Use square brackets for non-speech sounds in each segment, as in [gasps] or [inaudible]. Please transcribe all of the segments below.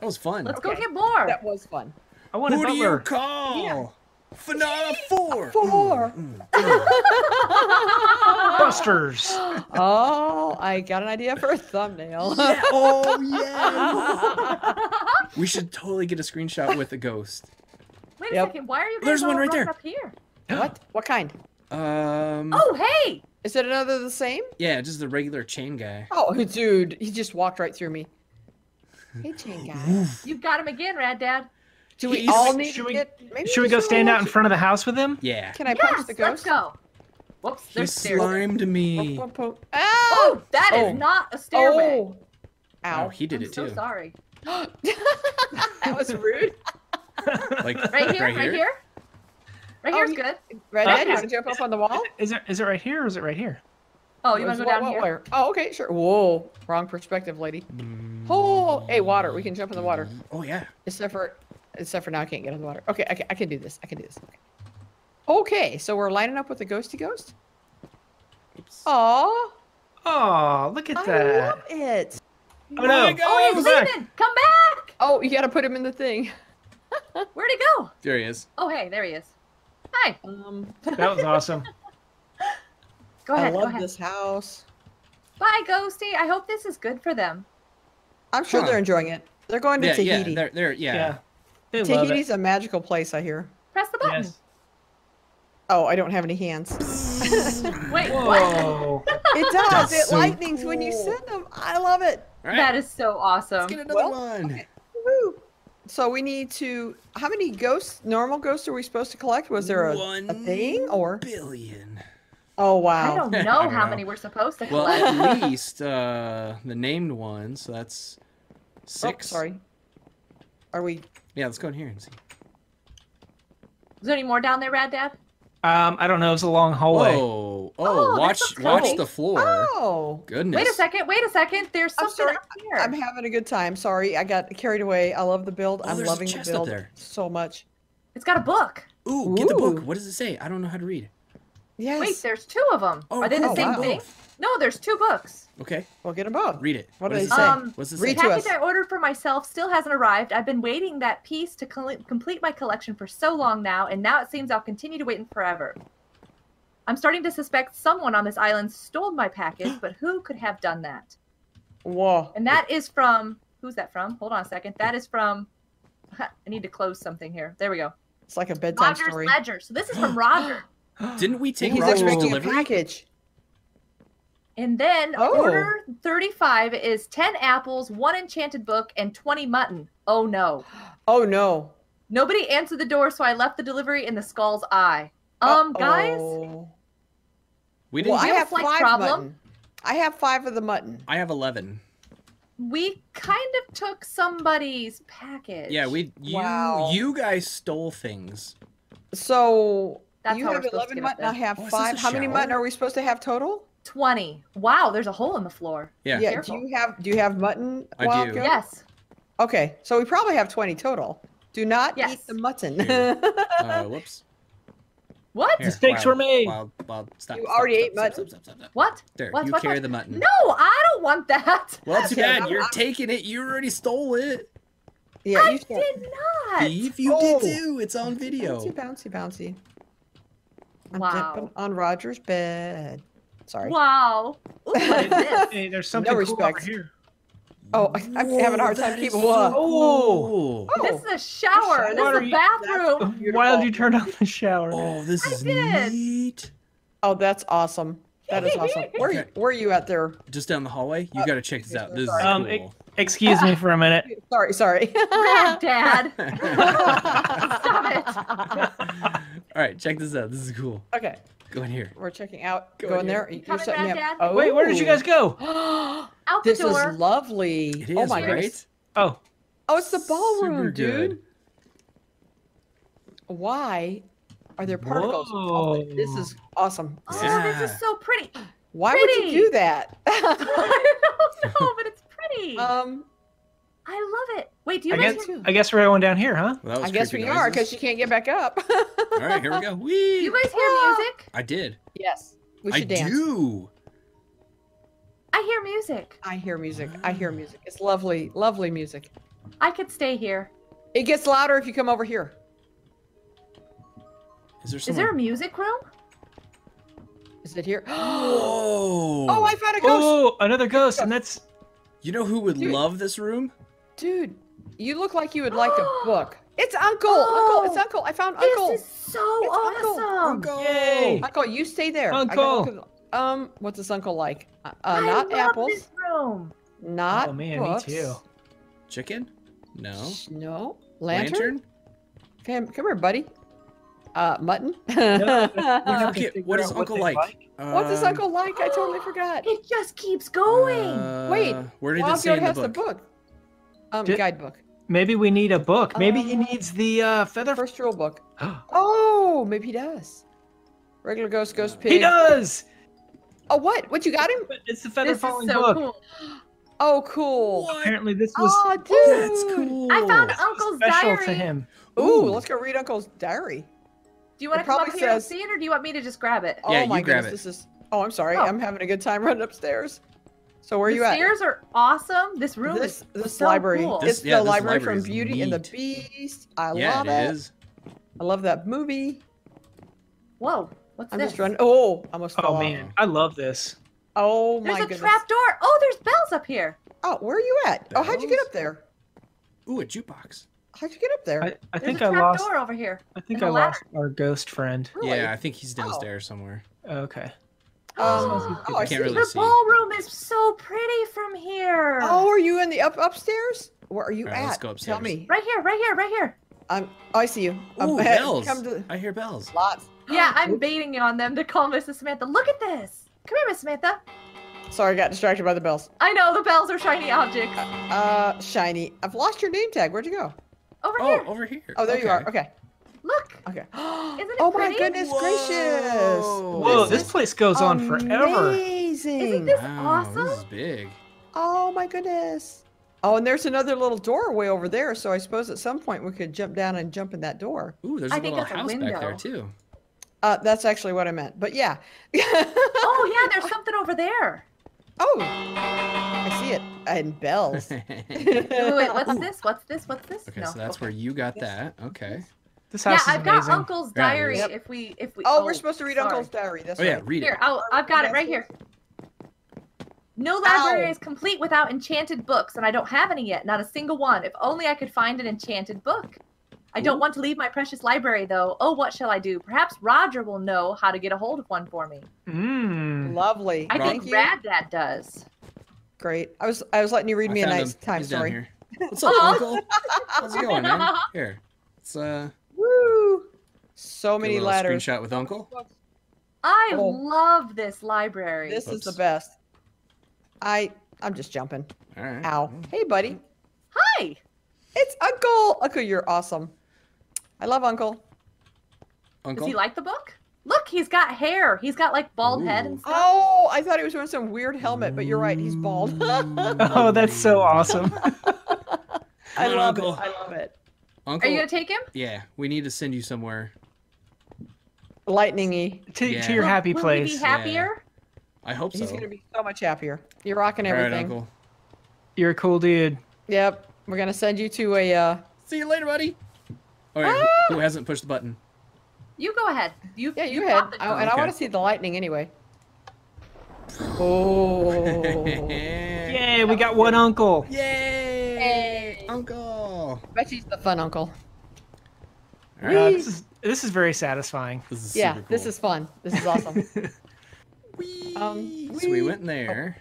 That was fun. Let's go get more. That was fun. I want a Who do you butler. call? Yeah. FNA four. Four. Mm, mm, mm. Busters. [laughs] Oh, I got an idea for a thumbnail. Yeah. Oh [laughs] yeah. we should totally get a screenshot with a ghost. Wait a Yep. second. Why are you guys There's one right there. up here? [gasps] what? What kind? Um. Oh, hey! Is it another the same? Yeah, just the regular chain guy. Oh, dude, he just walked right through me. Hey, chain guy. You've got him again, Rad Dad. Do we all need should to we- get? Maybe Should we go stand out in front of the house with him? Yeah. Can I yes, punch the ghost? let's ghost? go. Whoops, He there's stairs. slimed me. Poke, poke, poke. Oh, ah! that is Oh. not a stairway. Oh. Ow. Oh, he did I'm it so too. sorry. [gasps] [laughs] that was rude. [laughs] Like Right here, right here. Right here. Oh, here's you- good. Red oh, Ed, you want to jump up on the wall? Is it is it right here or is it right here? Oh, you want to go down what- here? where? Oh, okay, sure. Whoa, wrong perspective, lady. Oh, hey, water. We can jump in the water. Oh yeah. Except for, except for now, I can't get in the water. Okay, I can, I can do this. I can do this. Okay. Okay, so we're lining up with the ghosty ghost. Oops. Aw, Oh, look at I that. love it. Oh no. my Oh, he's back. leaving! Come back! Oh, you gotta put him in the thing. [laughs] Where'd he go? There he is. Oh, hey, there he is. Hi. Um, [laughs] That was awesome. Go I ahead. Go love ahead. this house. Bye, Ghosty. I hope this is good for them. I'm sure Huh. they're enjoying it. They're going to Yeah, yeah. Tahiti. They're, they're, Yeah. yeah. They Tahiti's a magical place, I hear. Press the button. Yes. Oh, I don't have any hands. [laughs] Wait, what? Whoa. It does. That's it so lightnings when you send them. I love it. All right. That is so awesome. Let's get another Well, one. Woo. So we need to. How many ghosts, normal ghosts, are we supposed to collect? Was there a, a thing or? billion? Oh wow! I don't [laughs] I know don't how know. many we're supposed to Well, collect. at [laughs] least uh, the named ones. So that's Oh, six. sorry. Are we? Yeah, let's go in here and see. Is there any more down there, Rad Dad? Um, I don't know. It's a long hallway. Whoa! Oh, Oh, watch watch the floor. Oh, Goodness. Wait a second. Wait a second. There's I'm something sorry, up here. I'm having a good time. Sorry, I got carried away. I love the build. Oh, I'm loving the build there. so much. It's got a book. Ooh, get the book. What does it say? I don't know how to read. Yes. Wait, there's two of them. Oh, Are they the cool. same wow. thing? No, there's two books. Okay, We'll get them both. read it. What do does they it say? Um, What's it read say? to package. I ordered for myself still hasn't arrived. I've been waiting that piece to col- complete my collection for so long now, and now it seems I'll continue to wait forever. I'm starting to suspect someone on this island stole my package, but who could have done that? Whoa. And that is from who's that from? Hold on a second. That is from. [laughs] I need to close something here. There we go. It's like a bedtime Roger's story. Ledger. So this is from Roger. [gasps] Didn't we take He's Roger's expecting a package. And then Oh. order 35 is 10 apples, one enchanted book, and 20 mutton. Oh no. [gasps] Oh no. Nobody answered the door, so I left the delivery in the skull's eye. Um, guys, Uh-oh. We didn't. I have a have five problem. mutton. I have five of the mutton. I have eleven. we kind of took somebody's package. Yeah, we you Wow. you guys stole things. So That's you how we're have eleven mutton. I have Oh, is this five. How many mutton are we supposed to have total? 20. Wow, there's a hole in the floor. Yeah. Yeah. Careful. Do you have Do you have mutton? I do. Goat? Yes. Okay, so we probably have twenty total. Do not Yes. eat the mutton. [laughs] Uh, whoops. What? Here, Mistakes wild, were made. Wild, wild, stop, You stop, already stop, ate stop, mutton? Stop, stop, stop, stop. What? There, What, you what, carry what? the mutton. No, I don't want that. Well, too Yeah, bad. I'm- You're I'm- taking it. You already stole it. yeah, I you did not. Thief, you Oh. did too. It's on video. Bouncy, bouncy, bouncy. I'm Wow. jumping on Roger's bed. Sorry. Wow. [laughs] Ooh, what is this? Hey, there's something cool over here. Oh, I- I'm having a hard time keeping is up. so cool. Oh, This is a shower. This What is are a bathroom. Beautiful. Why did you turn on the shower? Oh, this I is did. neat. oh, that's awesome. That is awesome. [laughs] Where Okay. where are you at there? Just down the hallway. You Uh, gotta check this out. so This is. Um, cool. Excuse me for a minute. [laughs] Sorry, sorry. Dad. Stop All right, check this out. This is cool. okay, Go in here. we're checking out. Go Go, in in there. You're coming, setting me up. Dad? Wait, where did you guys go? Oh, [gasps] Out the this door. is lovely. It is oh my right. goodness. Oh, Oh, it's the ballroom, Super dude. Why are there particles? Oh, this is awesome. Oh, Yeah. this is so pretty. Why would you do that? [laughs] I don't [laughs] know, but it's pretty. um, I love it. Wait, do you I guys guess hear? I guess we're going down here, huh? Well, I guess creepy we are because noises. you can't get back up. All right, here we go. [laughs] Do Whee! you guys hear Ah. music? I did. yes, we I should dance. do. I hear music. I hear music. I hear music. It's lovely, lovely music. I could stay here. It gets louder if you come over here. Is there Is someone? Is there a music room? Is it here? [gasps] oh! Oh, I found a ghost. Oh, another ghost, and that's You know who would Dude. love this room? Dude, you look like you would like a [gasps] book. It's Uncle. Oh, Uncle. It's Uncle. I found Uncle! This is so It's Uncle. awesome. Uncle. Yay. Uncle, you stay there. I Uncle. look um, what's this Uncle like? Uh, uh, I not love apples. This room. Not Oh, man, me too. Chicken? No. No. Lantern. Lantern? Come, come here, buddy. Uh, mutton. No, we have to what is Uncle they like? What's this Um, Uncle like? I totally forgot. [gasps] It just keeps going. uh, Wait, where did it Bob say in the has book? the book. Um, Did- guidebook. Maybe we need a book. Maybe he Um, needs the uh, feather. First rule book. [gasps] Oh, maybe he does. Regular ghost, ghost pig. he does. Oh, what? What you got him? It's the feather this is falling so book. cool. Oh, cool. What? Apparently, this was Oh, dude. That's cool. I found this Uncle's special diary. to him. Ooh, Ooh. let's go read Uncle's diary. Do you want It to come up probably here and says- see it, or do you want me to just grab it? Oh Yeah, you my grab goodness, it. this is. Oh, I'm sorry. Oh. I'm having a good time running upstairs. So where are the you at? stairs are awesome. This room This is this so library. cool. This- It's yeah, the this library library from is Beauty and the. Beast. I yeah, love it it. is. I love that movie. Whoa, what's I'm this? just running. Oh, I almost fell Oh off. man, I love this. Oh my There's my a goodness. trap door. Oh, there's bells up here. Oh, where are you at? Oh, how'd you get up there? Ooh, a jukebox. How'd you get up there? I, I There's think a I trap lost. door over here. I think and I a ladder. lost our ghost friend. Really? Yeah, I think he's Oh. downstairs somewhere. Okay. Um, Oh, oh, I can't see. really the see. ballroom is so pretty from here. Oh, are you in the up upstairs? Where are you All right, at? let's go upstairs. Tell me. right here, right here, right here. Um, oh, I see you. Ooh, [laughs] hey, bells. Come to I hear bells. lots. Yeah, I'm Oops. baiting on them to call Mrs. Samantha. Look at this. Come here, Miss Samantha. Sorry, I got distracted by the bells. I know the bells are shiny objects. Uh, shiny. I've lost your name tag. Where'd you go? Over here. Oh, here. over here. Oh, there you are. Okay. Look. Okay. [gasps] it oh my pretty? goodness Whoa. gracious! Whoa, This this place goes on forever. Amazing. Isn't this Wow, This is big. Oh my goodness. Oh, and there's another little doorway over there, so I suppose at some point we could jump down and jump in that door. Ooh, there's I a think little that's a house back there too. Uh, that's actually what I meant. But yeah. [laughs] Oh yeah, there's something over there. oh, I see it. And bells. okay, Wait, wait, what's [laughs] this? What's this? What's this? no. so that's okay. where you got that. Okay. This Yeah, house is I've got. Uncle's diary. is. Yep. If we, if we. Oh, we're supposed to read sorry. Uncle's diary. That's Oh yeah, read Here, it. I'll, I've got it right here. No library Ow. is complete without enchanted books, and I don't have any yet. Not a single one. If only I could find an enchanted book. I don't Ooh. want to leave my precious library, though. Oh, what shall I do? Perhaps Roger will know how to get a hold of one for me. Mmm. Lovely. I Thank think you. Rad Dad does. Great. I was I was letting you read I me a nice him. time He's down story. here. [laughs] What's up, Oh. Uncle? How's it going, man? [laughs] Here. It's uh Woo! So get a many little ladders. Screenshot with Uncle. I Oh. love this library. This is the best. I I'm just jumping. All right. Ow. Hey, buddy. Hi. It's Uncle. Uncle, you're awesome. I love Uncle. Uncle. Does he like the book? Look, he's got hair. He's got like bald head and stuff. Oh, I thought he was wearing some weird helmet, but you're right. He's bald. [laughs] Oh, that's so awesome. I Come on, love it. I love it. Uncle. Are you gonna take him? Yeah, we need to send you somewhere. Lightningy. to, Yeah. to your Will- happy will place. He be happier? I hope so. He's gonna be so much happier. You're rocking All right, everything. Uncle. You're a cool dude. Yep. We're gonna send you to a. uh See you later, buddy. All right. Ah! Who, who hasn't pushed the button? You go ahead. You Yeah, you, got had. the I, job. and I want to see the lightning anyway. [laughs] Oh. [laughs] Yay, we got one uncle. Yay! Hey. Uncle. Bet she's the fun uncle. All Uh, this is this is very satisfying. This is Yeah, super this is fun. This is awesome. [laughs] Whee! Um, so we went in there.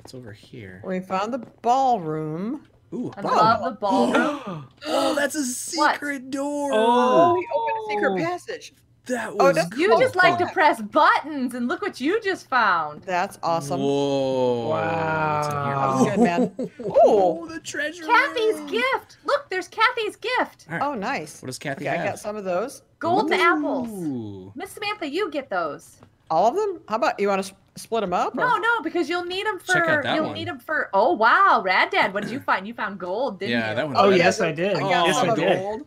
It's over here. we found the ballroom. Ooh, I ball. love the ballroom. [gasps] Oh, that's a What? secret door. Oh. we opened a secret passage. That Oh, was. that's- You cool. just like to press buttons, and look what you just found. That's awesome. Whoa! Wow. What's in here? That was good, man. [laughs] Oh, the treasure. Kathy's room. gift. Look, there's Kathy's gift. All right. Oh, nice. What does Kathy Okay, I got some of those. Golden apples. Miss Samantha, you get those. All of them? How about you want to split them up? No, no, because you'll need them Check out for. that You'll one. need them for. Oh wow, Rad Dad, what did you find? You found gold, didn't Yeah, you? that one. Oh yeah, yes, I did. I got yes, some I did. gold.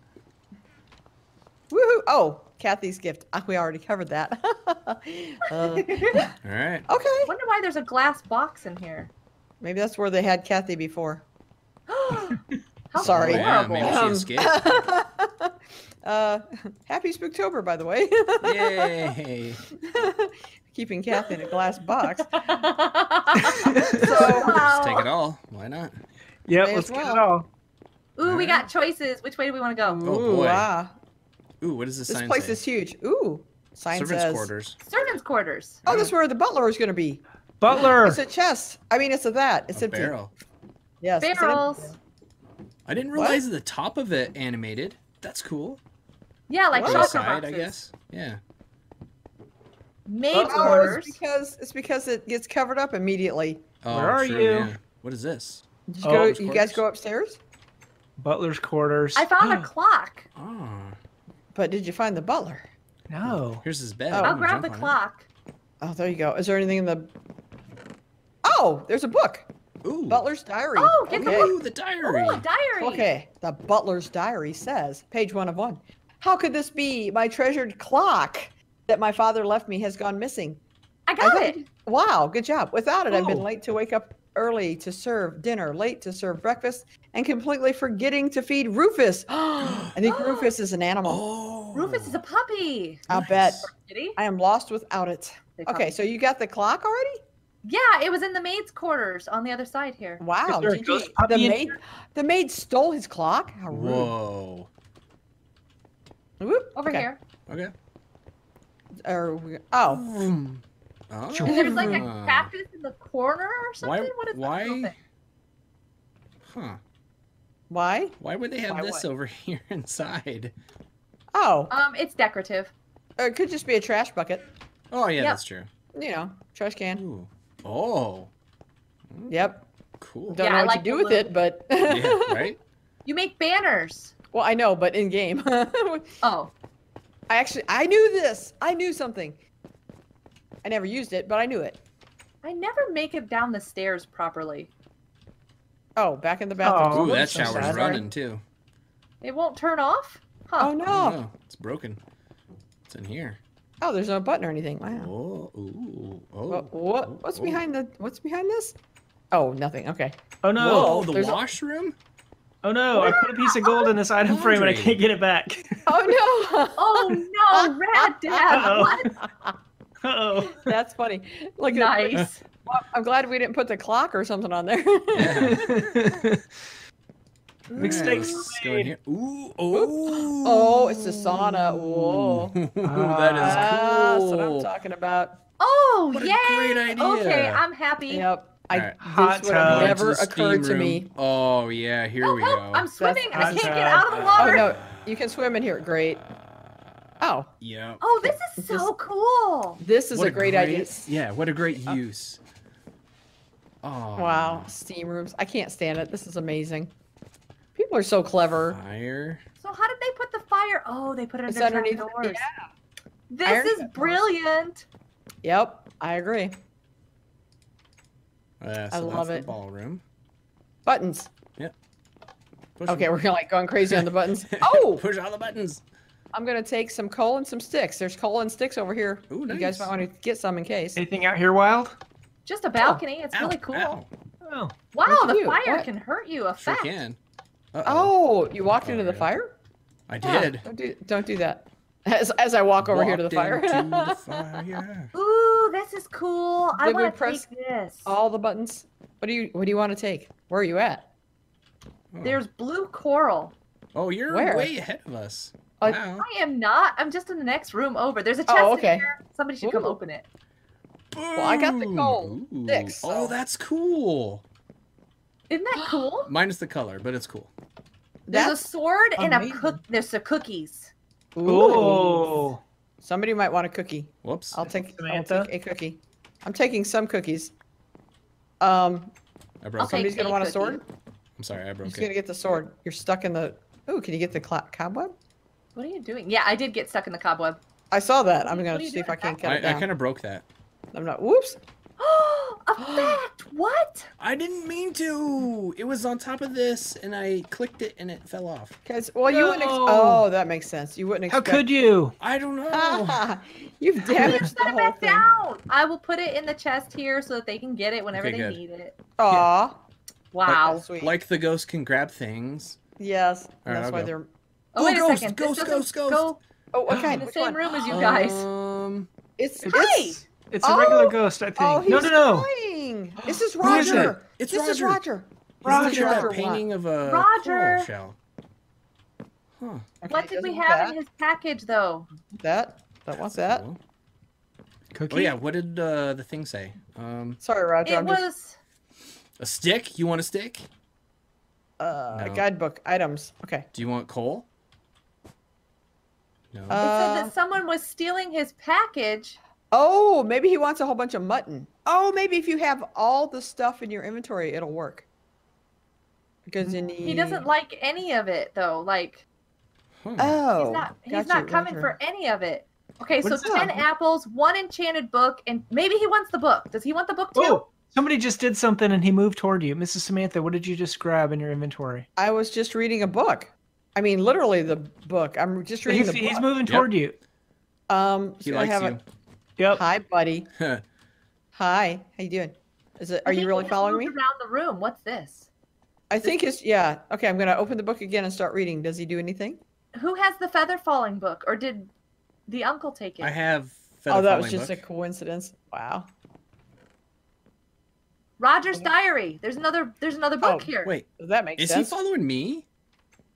Woohoo! Oh, Kathy's gift. Ah, we already covered that. uh, [laughs] All right. okay. I Wonder why there's a glass box in here. Maybe that's where they had Kathy before. [gasps] How [laughs] Sorry. Oh, yeah, horrible. maybe she Um, escaped. [laughs] uh, happy Spooktober, by the way. Yay! Keeping Kathy in a glass box. so, Just take it all. Why not? Yep, May let's as get it all. Ooh, we got choices. Which way do we want to go? Oh, Ooh, boy. ah. Ooh, what does this, This sign place say? is huge. Ooh. Sign Servants' says. quarters. Servants' quarters. Oh, this is where the butler is going to be. Butler. It's a chest. I mean, it's a that. It's a empty. barrel. Yes. it's an empty Barrels. I didn't What? realize the top of it animated. That's cool. Yeah, like What? Or shulker side, I guess. Yeah. Maid's Oh, it's because it's because it gets covered up immediately. Oh, Where are true, you? yeah. What is this? Did you, Oh, go, you guys go upstairs? Butler's quarters. I found a [gasps] clock. Oh, But did you find the butler? no. here's his bed. Oh. I'm I'll grab the on it. clock. Oh, there you go. Is there anything in the? Oh, there's a book. Ooh. Butler's diary. Oh, get the okay. Ooh, the diary. Oh, a diary. Okay, the butler's diary says, page one of one. How could this be? My treasured clock that my father left me has gone missing. I I got thought- it. Wow, good job. Without it, I've been Oh. late to wake up early to serve dinner, late to serve breakfast, and completely forgetting to feed Rufus. [gasps] I think Rufus is an animal. Oh. Rufus is a puppy. I'll bet. I am lost without it. Okay, so you got the clock already? Yeah, it was in the maid's quarters on the other side here. Wow, there a GG. ghost the in maid, the maid stole his clock. How rude. Whoa. Whoop, Over okay. here. Okay. Or we- oh, Vroom. Oh. And there's like a Ah. cactus in the corner or something. Why? what is that Why? Huh. why? Why would they have Why this what? over [laughs] here inside? Oh, Um, it's decorative. or it could just be a trash bucket. Oh yeah, Yep. that's true. You know, trash can. Ooh. Oh. Yep. Cool. Don't Yeah, know I what like you do the with it, but [laughs] yeah. Right. You make banners. well, I know, but in game, [laughs] oh. I actually I knew this. I knew something. I never used it, but I knew it. I never make it down the stairs properly. Oh, back in the bathroom. Oh, Ooh, that that's so shower's sad. running too. It won't turn off. Huh. Oh Oh, no! no, it's broken. It's in here. Oh, there's no button or anything. Wow. Oh. Ooh. Oh. What, what? Oh, what's oh. behind the? What's behind this? Oh, nothing. Okay. Oh no. Whoa, the there's a- washroom? Oh no. I put a piece of gold in this item frame and I can't get it back. Oh no! Oh no, [laughs] Rad Dad. Uh-oh. What? [laughs] oh. [laughs] That's funny. Look at Nice. I'm glad we didn't put the clock or something on there. Yeah. [laughs] Mistakes Alright, were go in made. here. Ooh. Oh. Oh, it's a sauna. Whoa. that is Ah, cool. That's what I'm talking about. Oh, What a yay! great idea. Okay, I'm happy. Yep. I Alright. Hot this would have tub. Going never the occurred steam to me. room. Oh yeah, here Oh, we help, go. I'm swimming. I can't get out of the water. Oh no, you can swim in here. Great. Oh, Yeah. Oh, this is so cool. this is What a great, idea. Yeah, what a great use. Oh. Wow, steam rooms. I can't stand it. This is amazing. People are so clever. Fire. So how did they put the fire? Oh, they put it It's under underneath. trapdoors. Yeah. This Iron is trapdoors. brilliant. Yep, I agree. Uh, I love that's it. The ballroom. Buttons. Push Okay, them. we're like going crazy on the buttons. [laughs] Oh, Push all the buttons. I'm gonna take some coal and some sticks. There's coal and sticks over here. Ooh, You guys might want to get some in case. Anything out here wild? Just a balcony. Oh, it's Ow, really cool. ow. Oh. Wow, the you. fire What? can hurt you. A Sure fact. can. Uh-oh. Oh, you walked Oh, into the really? fire? I Huh, did. Don't do don't do that. As as I walk over here to the fire. into the [laughs] fire. Ooh, this is cool. I Did we want to press take this. All the buttons. What do you what do you want to take? Where are you at? Oh. There's blue coral. Oh, you're Where? way ahead of us. Uh, wow. I am not. I'm just in the next room over. There's a chest Oh, okay. in here. Somebody should come open it. Well, I got the Boom. gold Ooh. sticks, Oh, that's cool. Isn't that [gasps] cool? Minus the color, but it's cool. There's That's a sword and a amazing. cook. There's some cookies. Ooh. Oh. Somebody might want a cookie. Whoops. I'll take I'll Samantha? take a cookie. I'm taking some cookies. Um, I broke I'll it. take somebody's gonna a want a sword. I'm sorry, I broke Who's gonna get the sword? You're stuck in the. Ooh, can you get the cobweb? What are you doing? Yeah, I did get stuck in the cobweb. I saw that. I'm gonna are you see if I doing, can cut I, it I down. kind of broke that. I'm not. Whoops. Oh, [gasps] a fact. What? I didn't mean to. It was on top of this, and I clicked it, and it fell off. Cause well, you wouldn't. Ex- oh, that makes sense. You wouldn't Expect How expect. could you? I don't [laughs] know. You've damaged the whole back thing. down. I will put it in the chest here so that they can get it whenever Okay, they good. need it. Aw. Wow. Sweet. Like the ghost can grab things. yes. and Alright, that's I'll why go. they're. Oh, Oh, wait ghost, a second. ghost, this ghost, doesn't ghost. go Oh, what kind? in the same one? room as you guys. Um, It's It's, it's. it's a regular Oh! ghost, I think. Oh, he's no, no, no. crying. This is Who is it? Roger. It's this is Roger. Roger. he's Roger. that painting of a Roger. coral shell. Huh. Okay, What did we have that, in his package, though? That. That wants that. Cool. Cookie? Oh yeah, what did uh, the thing say? Um, Sorry, Roger. It I'm just was. a stick? You want a stick? uh, No. guidebook items. Okay. Do you want coal? No. It said Uh, that someone was stealing his package. oh, maybe he wants a whole bunch of mutton. Oh, maybe if you have all the stuff in your inventory, it'll work. Because you need. He doesn't like any of it, though. Like Huh. Oh. he's not. He's gotcha, not coming Roger. for any of it. Okay, What so ten that? apples, one enchanted book, and maybe he wants the book. Does he want the book too? Oh, somebody just did something and he moved toward you. Mrs. Samantha, what did you just grab in your inventory? I was just reading a book. I mean, literally the book. I'm just reading He's, the he's book. moving Yep. toward you. Um, he so I likes have you. a- Yep. Hi, buddy. [laughs] Hi. How you doing? Is it? Are you really following me? moved Around the room. What's this? I think it's yeah. Okay, I'm gonna open the book again and start reading. Does he do anything? Who has the feather falling book, or did the uncle take it? I have. oh, that was Feather just a coincidence. Wow. Roger's diary. There's another. There's another book Oh, here. Wait, Does that make is sense? Is he following me?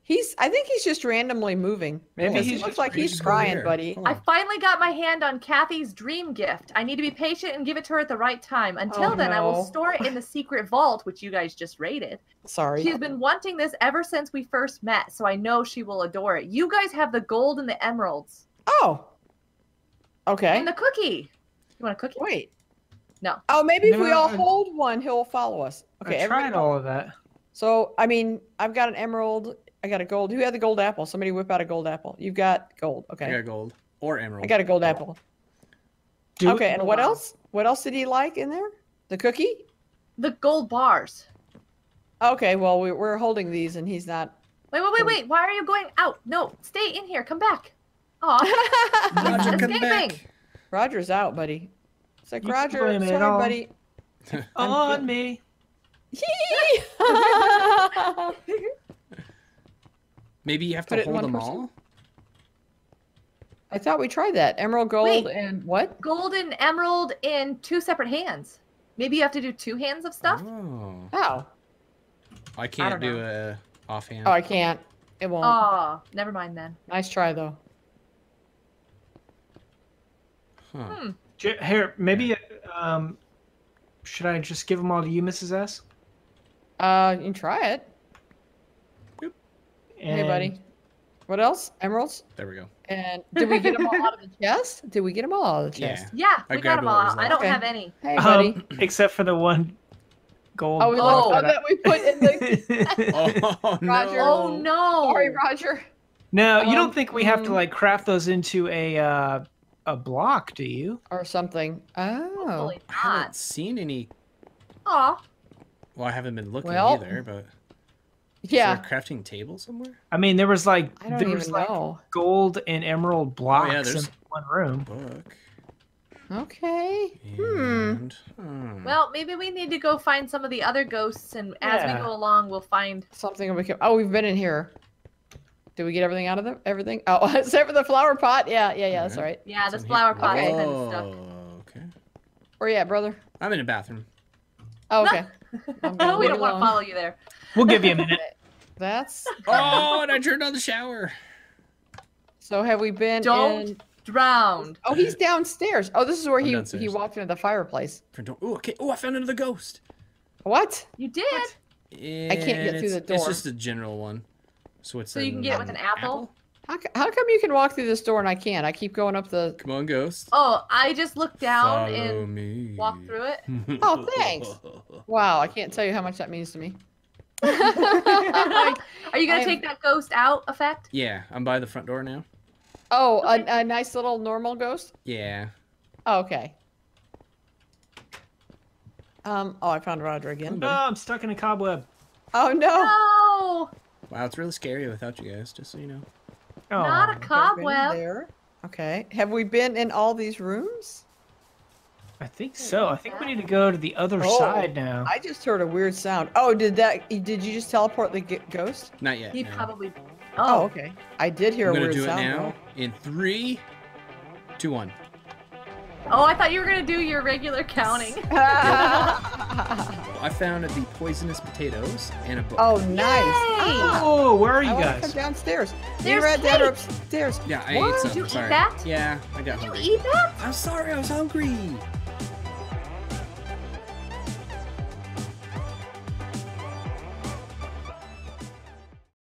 He's. I think he's just randomly moving. Maybe he's He looks like he's he's just over crying, buddy. I finally got my hand on Kathy's dream gift. I need to be patient and give it to her at the right time. Until Oh, then, I will store it in the secret vault, which you guys just raided. Sorry. She's been wanting this ever since we first met, so I know she will adore it. You guys have the gold and the emeralds Oh. Okay. and the cookie. You want a cookie? Wait. No. Oh, maybe if we No, all I- hold one, he'll follow us. Okay. I everybody tried all of that. So, I mean, I've got an emerald. I got a gold. Who had the gold apple? Somebody whip out a gold apple. You've got gold. Okay. I Okay. got gold or emerald. I got a gold apple. Do- okay. And what Wow. else? What else did he like in there? The cookie? The gold bars. Okay. Well, we, we're holding these, and he's not. Wait, wait, wait, wait. Why are you going out? No, stay in here. Come back. Aw. [laughs] Roger, come back. Roger's out, buddy. It's like You Roger. blame it Sorry, buddy. [laughs] On good. me. [laughs] Maybe you have Put to it hold them person? all. I thought we tried that. Emerald, gold, Wait. and what? gold and emerald in two separate hands. Maybe you have to do two hands of stuff. Oh, Oh. I can't don't do know. a offhand. Oh, I can't. It won't. Oh, never mind then. nice try, though. Huh. Hmm. Here, maybe. Um, should I just give them all to you, Mrs. S? Uh, you can try it. Hey, buddy. What else? Emeralds? There we go. And did we get them [laughs] all out of the chest? Did we get them all out of the Yeah. chest? Yeah, I we got them all. I don't Okay. have any. Hey, buddy. Um, except for the one gold. oh, Oh. oh, that we put in the. [laughs] [laughs] Oh Roger. no! Oh no! Sorry, Roger. no, you Um, don't think we have to mm. like craft those into a uh, a block, do you? Or something. Oh. Hopefully I haven't not. seen any. Aw. Well, I haven't been looking Well, either. But is Yeah. there a crafting table somewhere? I mean, there was like I don't there even was like know. gold and emerald blocks in there's- one room. Book. Okay. Hmm. And, hmm. Well, maybe we need to go find some of the other ghosts, and as Yeah. we go along, we'll find. Something we can. Oh, we've been in here. Did we get everything out of them? Everything? Oh, [laughs] except for the flower pot. Yeah, yeah, yeah. That's all right. Yeah, It's this flower here. pot Okay. kind of. Oh, okay. Where you at, brother? I'm in the bathroom. Oh, okay. I'm [laughs] we don't want to follow you there. We'll give you a minute. [laughs] That's. Oh, and I turned on the shower. So have we been Don't in? Drowned. Oh, he's downstairs. Oh, this is where I'm he he walked into the fireplace. Oh, okay. Oh, I found another ghost. What? You did. I can't get through the it's- It's just a general one. So it's So you can get it with an apple? How, how come you can walk through this door and I can't? I keep going up the. Come on, ghost. Oh, I just looked down Follow and me. walked through it. Oh, thanks. [laughs] Wow, I can't tell you how much that means to me. [laughs] Are you gonna I'm- take that ghost out effect? Yeah, I'm by the front door now. Oh, Okay. a, a nice little normal ghost. Yeah. Oh, okay. Um. Oh, I found Roger again. Oh, I'm stuck in a cobweb. Oh no. No, Wow, it's really scary without you guys, just so you know. Oh, not a Okay, been in cobweb. There. Okay. Have we been in all these rooms? I think so. I think we need to go to the other Oh. side now. I just heard a weird sound. Oh, did that? Did you just teleport the ghost? Not yet. He no. probably. Oh, Oh, okay. I did hear I'm a gonna weird do it sound. now. In three, two, one. oh! I thought you were gonna do your regular counting. [laughs] I found the poisonous potatoes and a book. oh, nice. Yay! Ah, Oh, where are you I guys? come downstairs. Me There's and Rad Dad are upstairs. Yeah, I What? ate some. Did you eat that? Yeah, I got Did you eat that? I'm sorry, I was hungry.